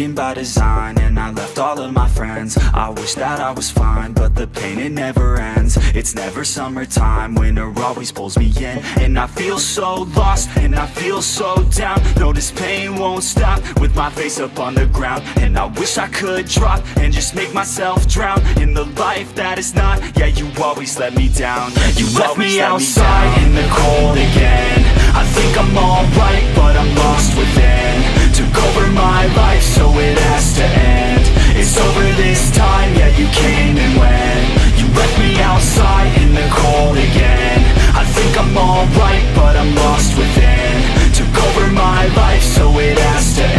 broken by design And I left all of my friends. I wish that I was fine But the pain, it never ends. It's never summertime Winter always pulls me in. And I feel so lost And I feel so down. No, this pain won't stop With my face up on the ground. And I wish I could drop And just make myself drown In the life that is not. Yeah, you always let me down. Yeah, You, left me outside in the cold again. I think I'm alright But I'm lost within Took over my life So it has to end. It's over this time Yeah, you came and went. You left me outside in the cold again. I think I'm alright But I'm lost within. Took over my life So it has to end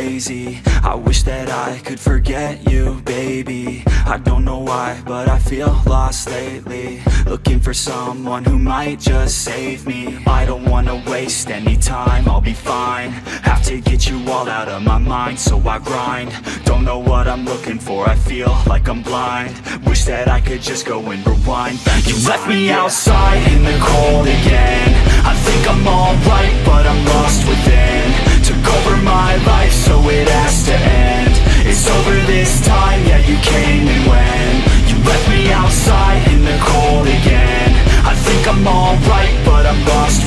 crazy. I wish that I could forget you, baby. I don't know why, but I feel lost lately. Looking for someone who might just save me. I don't wanna waste any time, I'll be fine. Have to get you all out of my mind, so I grind. Don't know what I'm looking for, I feel like I'm blind. Wish that I could just go and rewind. Back You left me yeah. outside in the cold again. I think I'm alright, but I'm lost within Took over my life, so it has to end. It's over this time, yeah, you came and went. You left me outside in the cold again. I think I'm alright, but I'm lost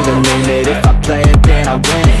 If I play it, then I win it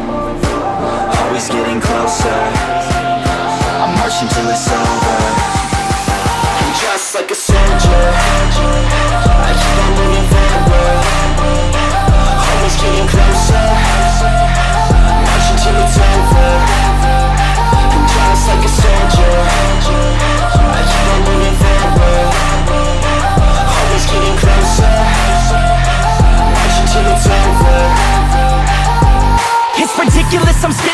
Always getting closer. I'm marching till it's over. And just like a soldier. I keep on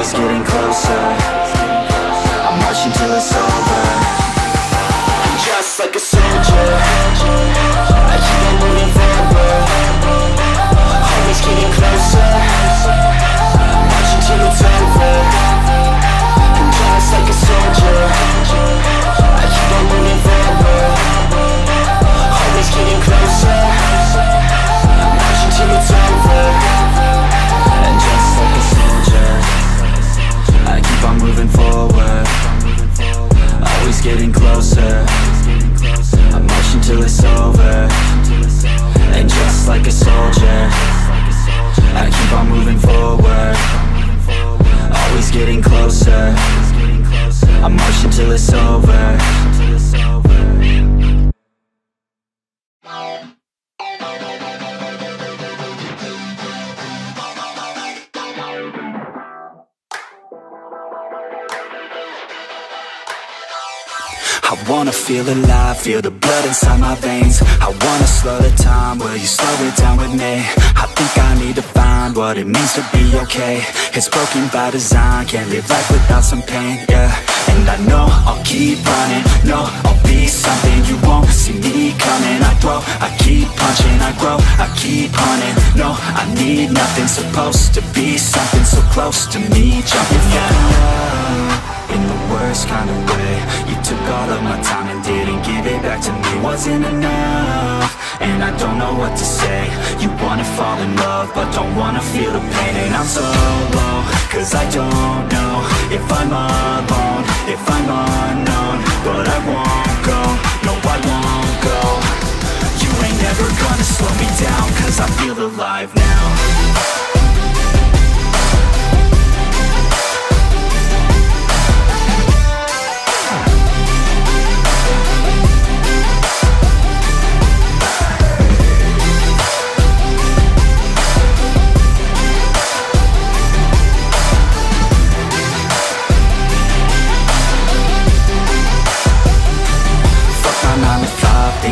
Always getting closer. I'm marching till it's over it's over. I wanna feel alive, feel the blood inside my veins. I wanna slow the time, will you slow it down with me? I think I need to find what it means to be okay. It's broken by design, can't live life without some pain, yeah And I know I'll keep running. No, I'll be something you won't see me coming. I throw, I keep punching, I grow, I keep hunting No, I need nothing, supposed to be something so close to me. Jumping out love in the worst kind of way. You took all of my time and didn't give it back to me. Wasn't enough, and I don't know what to say. You wanna fall in love, but don't wanna feel the pain. And I'm so low, cause I don't know If I'm alone, if I'm unknown But I won't go, no I won't go. You ain't never gonna slow me down Cause I feel alive now